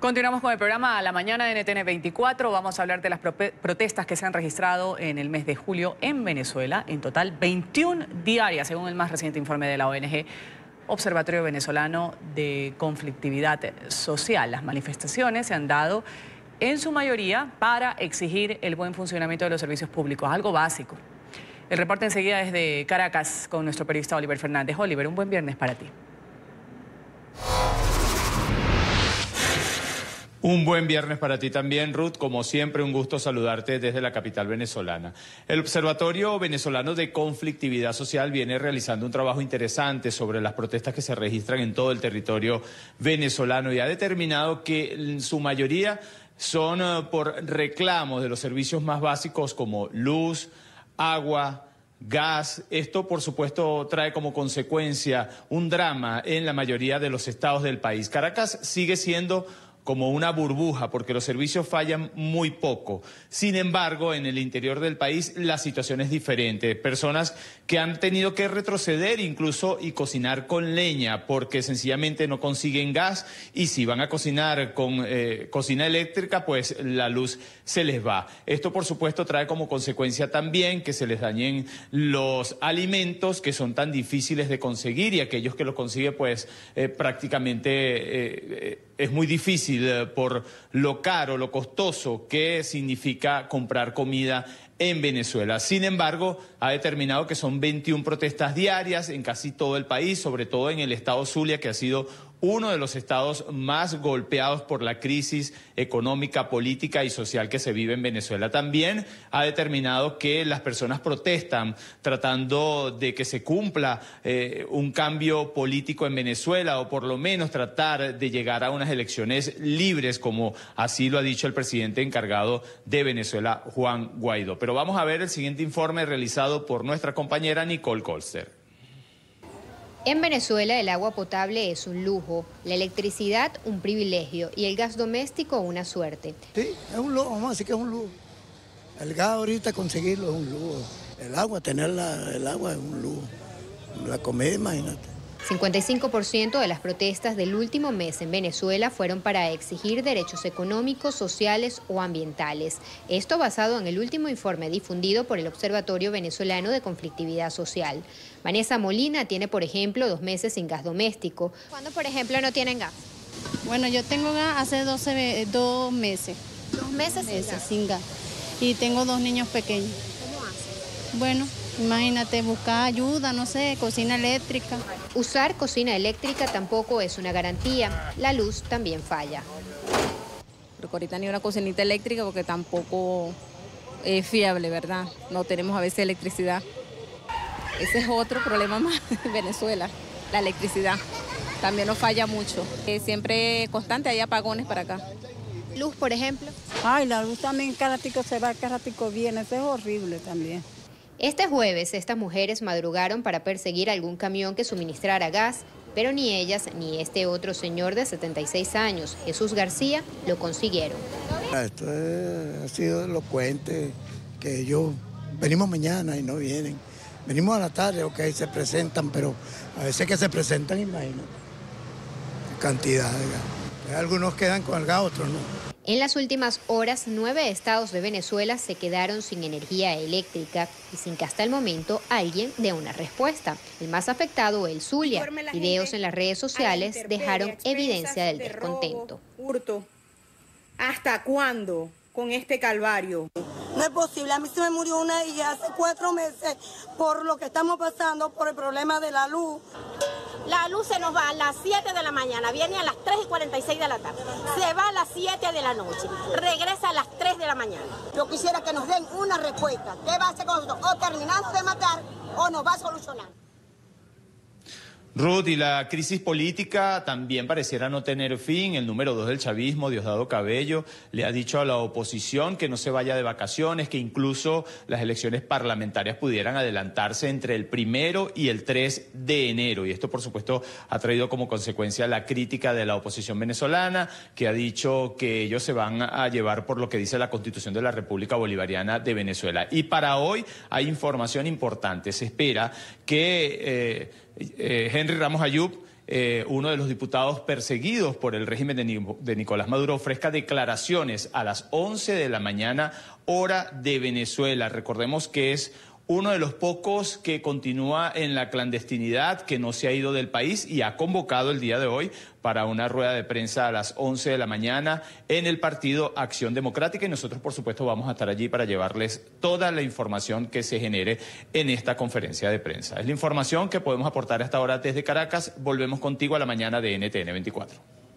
Continuamos con el programa a la mañana de NTN 24. Vamos a hablar de las protestas que se han registrado en el mes de julio en Venezuela. En total, 21 diarias, según el más reciente informe de la ONG Observatorio Venezolano de Conflictividad Social. Las manifestaciones se han dado en su mayoría para exigir el buen funcionamiento de los servicios públicos, algo básico. El reporte enseguida desde Caracas con nuestro periodista Oliver Fernández. Oliver, un buen viernes para ti. Un buen viernes para ti también, Ruth. Como siempre, un gusto saludarte desde la capital venezolana. El Observatorio Venezolano de Conflictividad Social viene realizando un trabajo interesante sobre las protestas que se registran en todo el territorio venezolano y ha determinado que en su mayoría son eh, por reclamos de los servicios más básicos como luz, agua, gas. Esto, por supuesto, trae como consecuencia un drama en la mayoría de los estados del país. Caracas sigue siendo como una burbuja porque los servicios fallan muy poco. Sin embargo, en el interior del país la situación es diferente. Personas que han tenido que retroceder incluso y cocinar con leña porque sencillamente no consiguen gas y si van a cocinar con eh, cocina eléctrica, pues la luz se les va. Esto, por supuesto, trae como consecuencia también que se les dañen los alimentos que son tan difíciles de conseguir y aquellos que los consiguen, pues eh, prácticamente eh, es muy difícil eh, por lo caro, lo costoso que significa comprar comida en Venezuela. Sin embargo, ha determinado que son 21 protestas diarias en casi todo el país, sobre todo en el estado Zulia, que ha sido uno de los estados más golpeados por la crisis económica, política y social que se vive en Venezuela. También ha determinado que las personas protestan tratando de que se cumpla eh, un cambio político en Venezuela o por lo menos tratar de llegar a unas elecciones libres, como así lo ha dicho el presidente encargado de Venezuela, Juan Guaidó. Pero vamos a ver el siguiente informe realizado por nuestra compañera Nicole Colster. En Venezuela el agua potable es un lujo, la electricidad un privilegio y el gas doméstico una suerte. Sí, es un lujo, vamos a que es un lujo. El gas ahorita conseguirlo es un lujo. El agua, tener el agua es un lujo. La comida, imagínate. 55% de las protestas del último mes en Venezuela fueron para exigir derechos económicos, sociales o ambientales. Esto basado en el último informe difundido por el Observatorio Venezolano de Conflictividad Social. Vanessa Molina tiene, por ejemplo, dos meses sin gas doméstico. ¿Cuándo, por ejemplo, no tienen gas? Bueno, yo tengo gas hace 12, dos meses. ¿Dos meses, sin, gas? sin gas? Y tengo dos niños pequeños. ¿Cómo hace? Bueno, Imagínate, buscar ayuda, no sé, cocina eléctrica. Usar cocina eléctrica tampoco es una garantía. La luz también falla. Pero ahorita ni una cocinita eléctrica porque tampoco es fiable, ¿verdad? No tenemos a veces electricidad. Ese es otro problema más en Venezuela, la electricidad. También nos falla mucho. siempre constante hay apagones para acá. Luz, por ejemplo. Ay, la luz también cada ratico se va, cada ratico viene. Eso es horrible también. Este jueves estas mujeres madrugaron para perseguir algún camión que suministrara gas, pero ni ellas ni este otro señor de 76 años, Jesús García, lo consiguieron. Esto ha sido elocuente, que ellos venimos mañana y no vienen. Venimos a la tarde, ok, se presentan, pero a veces que se presentan, imagino, cantidad de gas. Algunos quedan con el gas, otros no. En las últimas horas, nueve estados de Venezuela se quedaron sin energía eléctrica y sin que hasta el momento alguien dé una respuesta. El más afectado, el Zulia. Videos en las redes sociales dejaron evidencia del descontento. ¿Hasta cuándo con este calvario? No es posible. A mí se me murió una hija hace cuatro meses por lo que estamos pasando, por el problema de la luz. La luz se nos va a las 7 de la mañana, viene a las 3 y 46 de la tarde. Se va a las 7 de la noche, regresa a las 3 de la mañana. Yo quisiera que nos den una respuesta. ¿Qué va a hacer con nosotros? O terminamos de matar o nos va a solucionar. Ruth, y la crisis política también pareciera no tener fin. El número dos del chavismo, Diosdado Cabello, le ha dicho a la oposición que no se vaya de vacaciones, que incluso las elecciones parlamentarias pudieran adelantarse entre el primero y el 3 de enero. Y esto, por supuesto, ha traído como consecuencia la crítica de la oposición venezolana, que ha dicho que ellos se van a llevar por lo que dice la Constitución de la República Bolivariana de Venezuela. Y para hoy hay información importante. Se espera que... Eh, eh, Henry Ramos Ayub eh, uno de los diputados perseguidos por el régimen de, de Nicolás Maduro, ofrezca declaraciones a las 11 de la mañana, hora de Venezuela. Recordemos que es uno de los pocos que continúa en la clandestinidad, que no se ha ido del país y ha convocado el día de hoy para una rueda de prensa a las 11 de la mañana en el partido Acción Democrática y nosotros por supuesto vamos a estar allí para llevarles toda la información que se genere en esta conferencia de prensa. Es la información que podemos aportar hasta ahora desde Caracas. Volvemos contigo a la mañana de NTN 24.